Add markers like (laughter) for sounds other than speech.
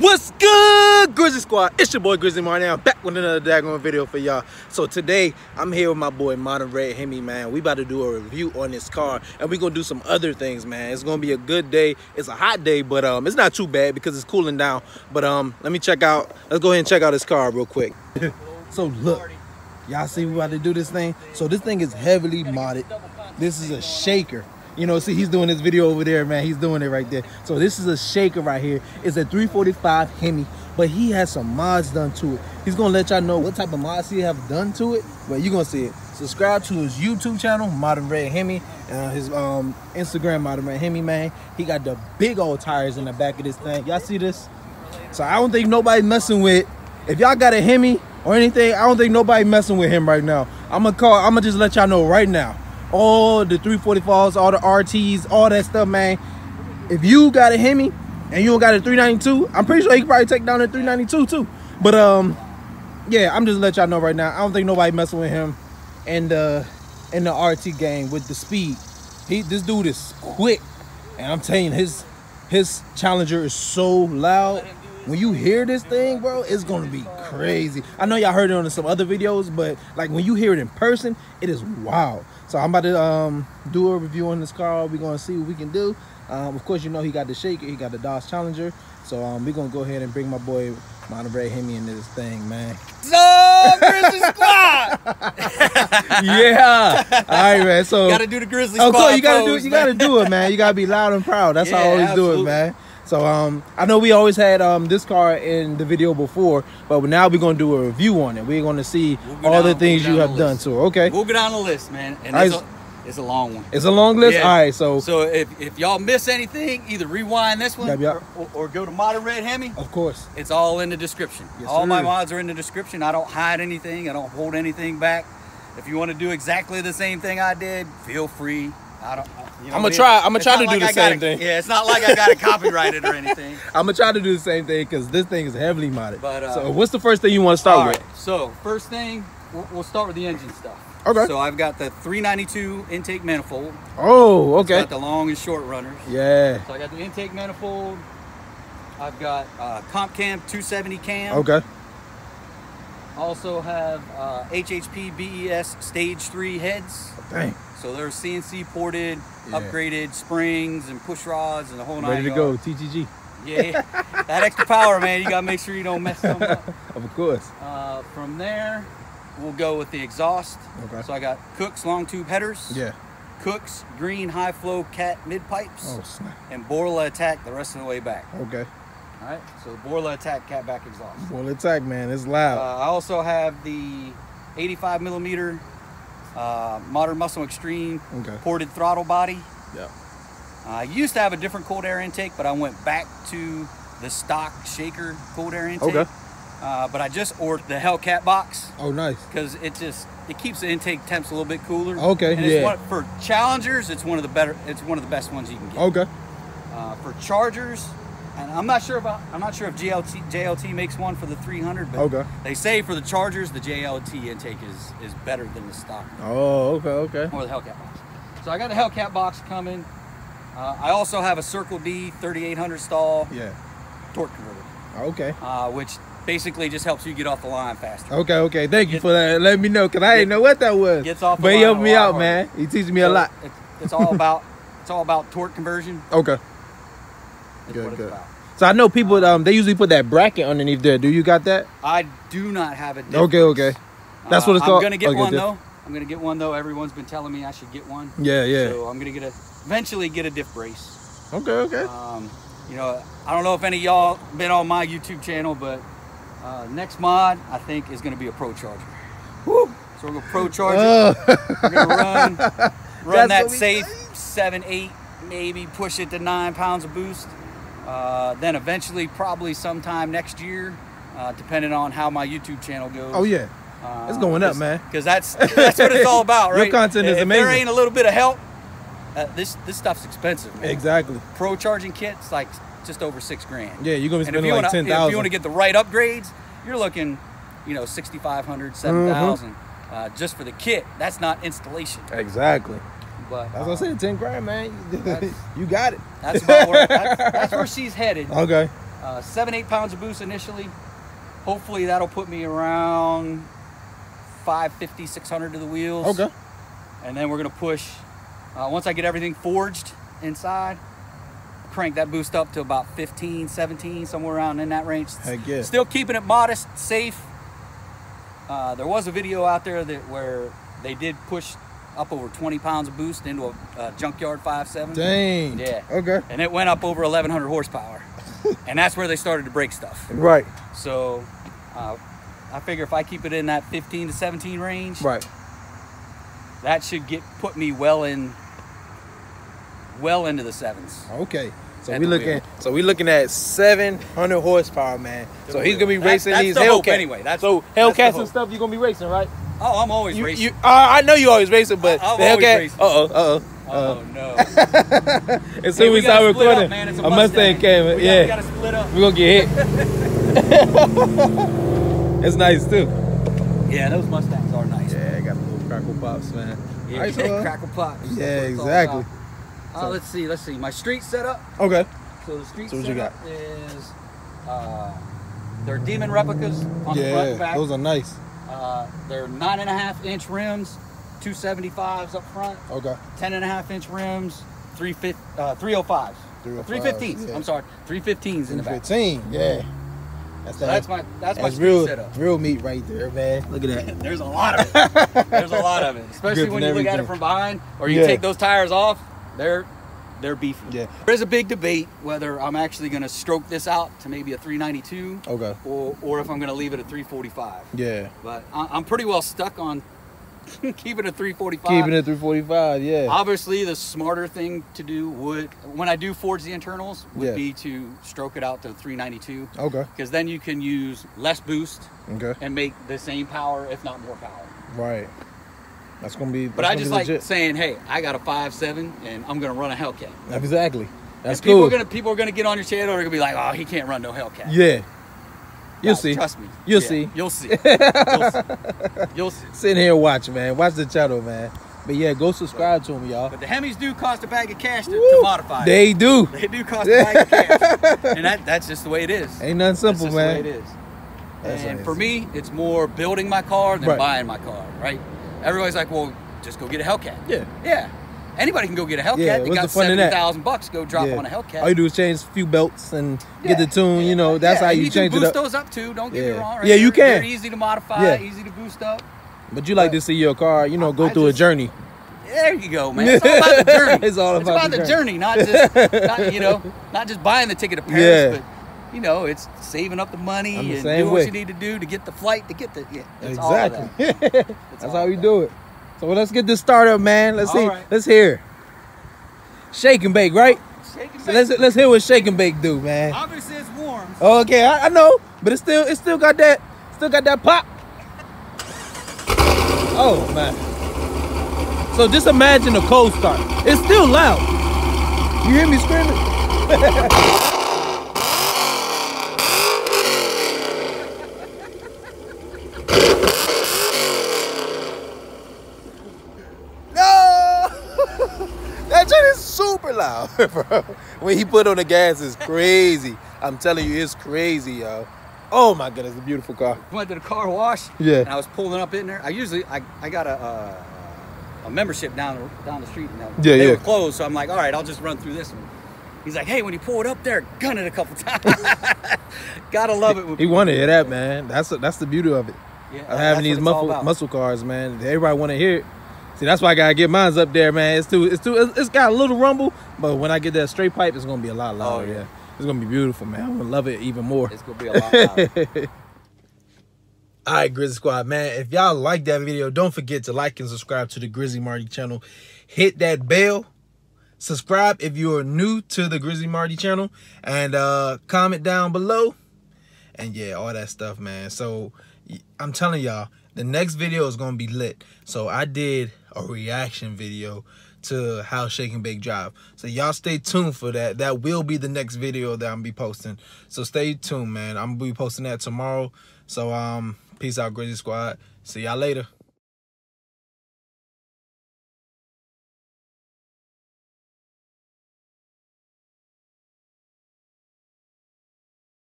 Grizzly Squad, it's your boy Grizzly. I'm back with another daggone video for y'all. So today, I'm here with my boy Modern Red Hemi, man. We about to do a review on this car, and we gonna do some other things, man. It's gonna be a good day. It's a hot day, but um, it's not too bad because it's cooling down. But um, let me check out. Let's go ahead and check out this car real quick. (laughs) so look, y'all see we about to do this thing. So this thing is heavily modded. This is a shaker. You know, see, he's doing this video over there, man. He's doing it right there. So this is a shaker right here. It's a 345 Hemi, but he has some mods done to it. He's gonna let y'all know what type of mods he have done to it. But you're gonna see it. Subscribe to his YouTube channel, Modern Red Hemi, and his um, Instagram, Modern Red Hemi, man. He got the big old tires in the back of this thing. Y'all see this? So I don't think nobody messing with. If y'all got a Hemi or anything, I don't think nobody messing with him right now. I'm gonna call. I'm gonna just let y'all know right now all the 344s, all the RTs, all that stuff, man. If you got a Hemi and you don't got a 392, I'm pretty sure he can probably take down a 392 too. But um, yeah, I'm just let y'all know right now. I don't think nobody messing with him and uh in the RT game with the speed. He this dude is quick, and I'm telling you, his his Challenger is so loud. When you hear this thing, bro, it's gonna be crazy. I know y'all heard it on some other videos, but like when you hear it in person, it is wild. So I'm about to um, do a review on this car. We're gonna see what we can do. Um, of course, you know he got the shaker, he got the Dodge Challenger. So um, we're gonna go ahead and bring my boy Modern Red Hemi into this thing, man. So Grizzly Squad. (laughs) yeah. All right, man. So gotta do the Grizzly Squad. course, you gotta pose, do you man. gotta do it, man. You gotta be loud and proud. That's how I Yeah, always do it, man. So um, I know we always had um this car in the video before, but now we're gonna do a review on it. We're gonna see We'll all the things we'll you have down done to it. Okay. We'll go down the list, man, and All it's, right. a, it's a long one. It's a long list. Yeah. All right, so So if, if y'all miss anything, either rewind this one Yep, yep. Or, or, go to Modern Red Hemi. of course. It's all in the description. Yes, all my mods are in the description. I don't hide anything. I don't hold anything back. If you want to do exactly the same thing I did, feel free. I don't. You know, I'ma try- I'ma try not to do the I gotta- same thing. Yeah, it's not like I got it copyrighted or anything. (laughs) I'm gonna try to do the same thing because this thing is heavily modded. But, uh, so what's the first thing you want to start All with? right. So first thing, we'll, we'll start with the engine stuff. Okay. So I've got the 392 intake manifold. Oh, okay. got the long and short runners. Yeah. So I got the intake manifold. I've got uh, comp cam 270 cam. Okay. Also have uh, HHP BES stage three heads. Dang. So they're CNC ported, Yeah. upgraded springs and push rods and the whole nine Ready to go. TTG. Yeah, that extra power, man. You gotta make sure you don't mess them up. (laughs) Of course. Uh, from there, we'll go with the exhaust. Okay. So I got Kooks long tube headers. Yeah. Kooks green high flow cat mid pipes. Oh snap. And Borla ATAK the rest of the way back. Okay. All right. So the Borla ATAK Catback exhaust. Well, attack, man. It's Uh, loud. I also have the 85 millimeter uh, Modern Muscle Xtreme okay. ported throttle body. Yeah. I used to have a different cold air intake, but I went back to the stock shaker cold air intake. Okay. Uh, but I just ordered the Hellcat box Oh, nice. because it just it keeps the intake temps a little bit cooler. Okay, And yeah. it's one, for challengers, it's one of the better. It's one of the best ones you can get. Okay. Uh, for chargers, and I'm not sure about. I'm not sure if JLT JLT makes one for the 300, but Okay. they say for the chargers, the JLT intake is is better than the stock Oh, okay, okay. or the Hellcat box. So I got the Hellcat box coming. Uh, I also have a Circle D 3800 stall Yeah. torque converter, Okay. uh, which basically just helps you get off the line faster. Okay, okay. Thank you Get- for that. Let me know, cause I didn't know what that was. gets off but he helped me out, harder. man. He teaches me a lot. It's, it's all about it's all about torque conversion. Okay. Good, good. about. So I know people um they usually put that bracket underneath there. Do you got that? I do not have it. Okay, okay. That's what it's called? I'm gonna get Okay, one though. I'm gonna get one though. Everyone's been telling me I should get one. Yeah, yeah. So I'm gonna get a eventually get a diff brace. Okay, okay. Um, you know, I don't know if any of y'all been on my YouTube channel, but uh, next mod I think is gonna be a ProCharger. Woo. So we're gonna pro charge it. Uh, We're gonna run (laughs) That's run that safe seven, eight, maybe push it to nine pounds of boost. Uh, then eventually, probably sometime next year, uh, depending on how my YouTube channel goes. oh yeah. It's going up, man. Because that's that's what it's all (laughs) about, right? Your content is if amazing. there ain't a little bit of help, uh, this this stuff's expensive. Man. Exactly. Pro charging kit's like just over six grand. Yeah, you're gonna be spending you like wanna, ten if you want to get the right upgrades, you're looking, you know, 6,500, Mm-hmm. 7,000 uh, just for the kit. That's not installation. Exactly. But That's what I said. Ten grand, man. (laughs) You got it. That's where that's, (laughs) that's where she's headed. Okay. Uh, seven, eight pounds of boost initially. hopefully that'll put me around 550, 600 to the wheels. Okay. And then we're gonna push, uh, once I get everything forged inside, crank that boost up to about 15, 17, somewhere around in that range. Heck yeah. Still keeping it modest, safe. Uh, there was a video out there that where they did push up over 20 pounds of boost into a, a junkyard 5.7. Dang. Yeah. Okay. And it went up over 1,100 horsepower. (laughs) and that's where they started to break stuff. Right. So uh, I figure if I keep it in that 15 to 17 range, Right. that should get put me well in, well into the sevens. Okay. So At we the looking. wheel. So we looking at 700 horsepower, man. To So the he's gonna be wheel. Racing that's these the Hellcats anyway. That's- so that's the Hellcats and stuff. You're gonna be racing, right? Oh, I'm always You, racing. you, uh, I know you always racing, but I- I'm the Hellcat. Uh oh. Uh oh. oh no! (laughs) As soon as start split up, recording, man. It's a Mustang came. We gotta- yeah. we gotta split up. We're gonna get hit. (laughs) it's nice too. Yeah, those Mustangs are nice. Yeah, I got a little crackle pops, man. Yeah, Alright, so, uh, crackle pops. Yeah, exactly. about. Uh, let's see, let's see. My street setup. Okay. So the street So what you setup is uh, they're demon replicas on the front Yeah, back. those are nice. Uh, they're nine and a half inch rims, 275s up front, Okay. 10 and a half inch rims, 350, uh, 305s. 305s, 315s. yeah. I'm sorry, 315s in the back. 15. Yeah. That's So that's my that's my That's street real, setup. real meat right there, man. Look at that. (laughs) There's a lot of it. There's a lot of it, (laughs) especially Grip when and you look at it from behind, or you Yeah. take those tires off. They're they're beefy. Yeah. There's a big debate whether I'm actually going to stroke this out to maybe a 392, Okay. or or if I'm going to leave it at 345. Yeah. But I- I'm pretty well stuck on (laughs) keeping it 345. Keeping it 345. Yeah. Obviously, the smarter thing to do would, when I do forge the internals, would Yeah. be to stroke it out to 392, Okay. because then you can use less boost Okay. and make the same power, if not more power. Right. That's gonna be. But I just like legit. saying, hey, I got a five seven, and I'm gonna run a Hellcat. Exactly. That's and people cool. are gonna people are gonna get on your channel. They're gonna be like, oh, he can't run no Hellcat. Yeah. You'll No, see. Trust me. You'll Yeah, see. You'll see. (laughs) You'll see. You'll see. Sitting here watching, man. Watch the channel, man. But yeah, go subscribe to him, y'all. But the Hemis do cost a bag of cash to, to modify. They do. They do cost a bag of cash, (laughs) and that, that's just the way it is. Ain't nothing That's simple, just man. the way it is. That's and for me, it's more building my car than Right. buying my car, right? Everybody's like, well, just go get a Hellcat. Yeah. Yeah. Anybody can go get a Hellcat. Yeah, they got the seventy thousand bucks. Go drop Yeah. on a Hellcat. All you do is change a few belts and Yeah, get the tune. You know, that's how you, you change can it boost up. those up too. Don't get Yeah. me wrong. Right? Yeah, you They're- They're can. easy to modify. Yeah. Easy to boost up. But you like to see your car, you know, go I through a journey. There you go, man. It's (laughs) all about the journey. It's all about the the journey. journey, not just not, you know, not just buying the ticket to Paris, (laughs) but you know, it's saving up the money I'm the and same doing way. what you need to do to get the flight to get the yeah. It's all exactly. that. (laughs) that's It's all how of we that. do it. So let's get this started, man. Let's All see. right. Let's hear. Shake and bake, right? Shake and So bake. let's let's hear what shake and bake do, man. Obviously, it's warm. Okay, I, I know, but it still it still got that still got that pop. Oh man. So just imagine a cold start. It's still loud. You hear me screaming? (laughs) no! that shit is super loud, (laughs) bro. When he put on the gas, it's crazy. I'm telling you, it's crazy, yo. Oh my goodness, a beautiful car. Went to the car wash. Yeah. And I was pulling up in there. I usually I, I got a uh, a membership down down the street. Know, Yeah, they yeah. were closed, so I'm like, all right, I'll just run through this one. He's like, hey, when you pull it up there, gun it a couple times. (laughs) Gotta love it. He wanted to hear that, man. That's that's the beauty of it. Yeah, Of having these muscle muscle cars, man. Everybody want to hear it. See, that's why I gotta get mine's up there, man. It's too, it's too, it's- it's got a little rumble, but when I get that straight pipe, it's gonna be a lot louder. Oh, yeah. yeah. it's gonna be beautiful, man. I'm gonna love it even more. It's gonna be a lot louder. (laughs) All right, Grizzly Squad, man. If y'all like that video, don't forget to like and subscribe to the Grizzly Mardy channel. Hit that bell. Subscribe if you are new to the Grizzly Mardy channel. And uh comment down below. And yeah, all that stuff, man. So I'm telling y'all, the next video is gonna be lit. So I did a reaction video to how Shake and Bake drive. So y'all stay tuned for that. That will be the next video that I'm be posting. So stay tuned, man. I'm gonna be posting that tomorrow. So um, peace out, Grizzly Squad. See y'all later.